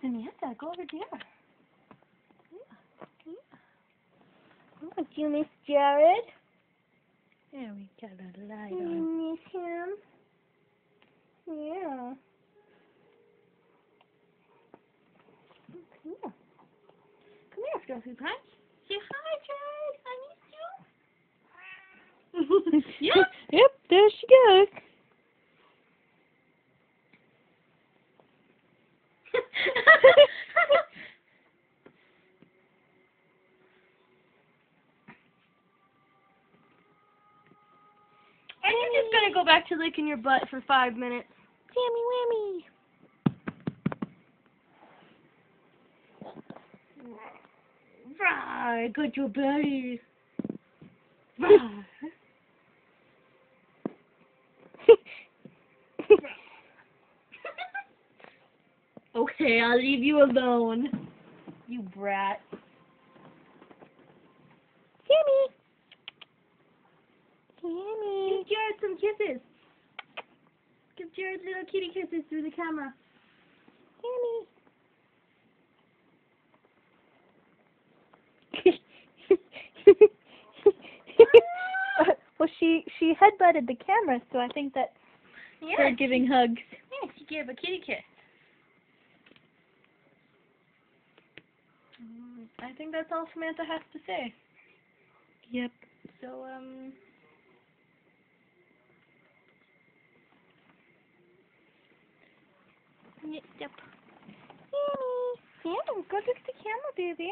Samantha, go over there. Yeah. Yeah. Oh, do you miss Jared? There we got a light on. you miss him? Yeah. Come here. Come here, Fluffy Punch. Say hi, Jared. I miss you. yep. Yep, there she goes. Gonna go back to licking your butt for five minutes. Whammy whammy. Right, good your belly. Okay, I'll leave you alone. You brat. Whammy. Give Whammy. Jared some kisses. Give Jared little kitty kisses through the camera. Whammy. well, she she headbutted the camera, so I think that's her Yeah, giving hugs. yeah, she gave a kitty kiss. Mm, I think that's all Samantha has to say. Yep. So, um, Yep. Yep. Yeah, go look at the camera, baby.